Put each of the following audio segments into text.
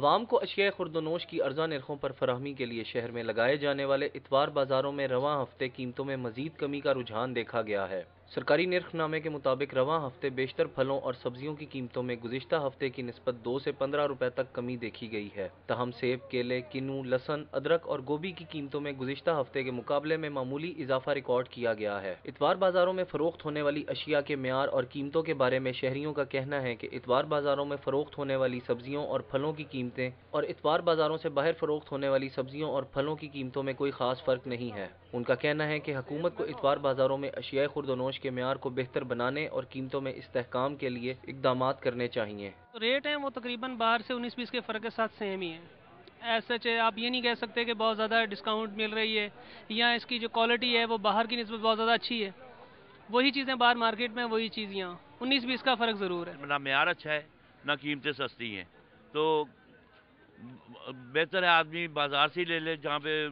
आवाम को अशिया खुर्दनोश की अर्जा नरखों पर फरहमी के लिए शहर में लगाए जाने वाले इतवार बाजारों में रवा हफ़्ते कीमतों में मजीद कमी का रुझान देखा गया है। सरकारी नरखनामे के मुताबिक रवा हफ़्ते बेशतर फलों और सब्जियों की कीमतों में गुजशत हफ़्ते की नस्बत दो से पंद्रह रुपए तक कमी देखी गई है। तहम सेब, केले, किन्नू लसन अदरक और गोभी की कीमतों में गुजशत हफ़्ते के मुकाबले में मामूली इजाफा रिकॉर्ड किया गया है। इतवार बाजारों में फरोख्त होने वाली अशिया के म्यार और कीमतों के बारे में शहरियों का कहना है की इतवार बाजारों में फरोख्त होने वाली सब्जियों और फलों की कीमतें और इतवार बाजारों से बाहर फरोख्त होने वाली सब्जियों और फलों की कीमतों में कोई खास फ़र्क नहीं है। उनका कहना है कि हुकूमत को इतवार बाजारों में अशिया खुर्दनोश के म्यार को बेहतर बनाने और कीमतों में इस्तेकाम के लिए इकदाम करने चाहिए। तो रेट हैं वो तकरीबन बाहर से उन्नीस बीस के फ़र्क के साथ सेम ही है। ऐसा सच आप ये नहीं कह सकते कि बहुत ज़्यादा डिस्काउंट मिल रही है या इसकी जो क्वालिटी है वो बाहर की नस्बत बहुत ज़्यादा अच्छी है। वही चीज़ें बाहर मार्केट में वही चीज़ यहाँ। उन्नीस बीस का फ़र्क ज़रूर है। ना मैार अच्छा है ना कीमतें सस्ती हैं। तो बेहतर है आदमी बाज़ार से ही ले ले, जहाँ पे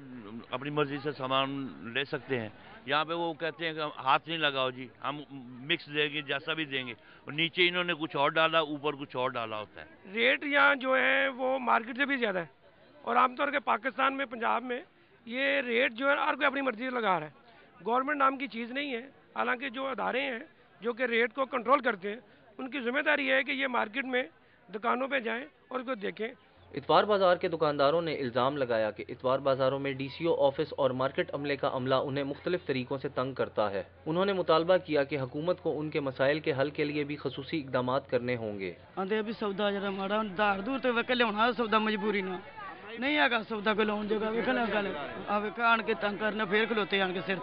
अपनी मर्ज़ी से सामान ले सकते हैं। यहाँ पे वो कहते हैं कि हाथ नहीं लगाओ जी, हम मिक्स देंगे, जैसा भी देंगे। और नीचे इन्होंने कुछ और डाला, ऊपर कुछ और डाला होता है। रेट यहाँ जो है, वो मार्केट से भी ज़्यादा है। और आमतौर के पाकिस्तान में, पंजाब में, ये रेट जो है, हर कोई अपनी मर्ज़ी से लगा रहा है। गवर्नमेंट नाम की चीज़ नहीं है। हालाँकि जो अदारे हैं, जो कि रेट को कंट्रोल करते हैं, उनकी ज़िम्मेदारी है कि ये मार्केट में दुकानों पे जाएँ और उसको देखें। इतवार बाज़ार के दुकानदारों ने इल्ज़ाम लगाया कि इतवार बाजारों में डी सी ओ ऑफ़िस और मार्केट अमले का अमला उन्हें मुख्तलिफ़ तरीकों से तंग करता है। उन्होंने मुतालबा किया कि हुकूमत को उनके मसाइल के हल के लिए भी खसूसी इकदाम करने होंगे। तो मजबूरी ना। नहीं है सौदा को जगह तंग करने, फिर खलोते सिर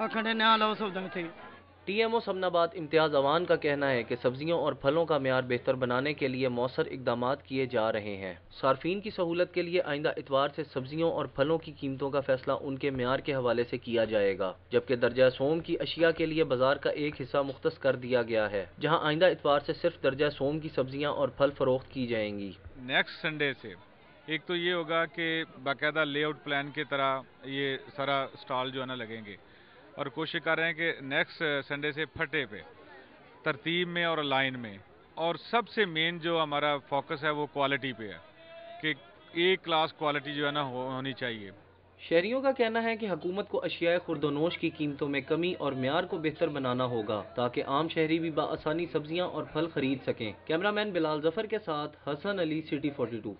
आखने, ना लाओ सौदा टीएमओ समनाबाद इम्तियाज़ अवान का कहना है कि सब्जियों और फलों का म्यार बेहतर बनाने के लिए मौसर इकदाम किए जा रहे हैं। सार्फिन की सहूलत के लिए आइंदा इतवार से सब्जियों और फलों की कीमतों का फैसला उनके म्यार के हवाले से किया जाएगा, जबकि दर्जा सोम की अशिया के लिए बाज़ार का एक हिस्सा मुख्त कर दिया गया है, जहाँ आइंदा इतवार से सिर्फ़ दर्जा सोम की सब्ज़ियाँ और फल फरोख्त की जाएँगी। नेक्स्ट संडे से, एक तो ये होगा कि बाकायदा लेआउट प्लान की तरह ये सारा स्टॉल जो है ना लगेंगे। और कोशिश कर रहे हैं कि नेक्स्ट संडे से फटे पे तरतीब में और लाइन में। और सबसे मेन जो हमारा फोकस है वो क्वालिटी पे है कि एक क्लास क्वालिटी जो है ना हो, होनी चाहिए। शहरियों का कहना है कि हुकूमत को अशियाए खुर्दनोश की कीमतों में कमी और म्यार को बेहतर बनाना होगा ताकि आम शहरी भी बसानी सब्ज़ियाँ और फल खरीद सकें। कैमरामैन बिलाल ज़फ़र के साथ हसन अली सिटी 42